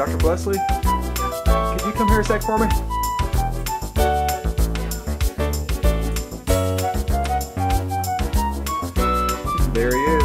Dr. Blesley, could you come here a sec for me? There he is.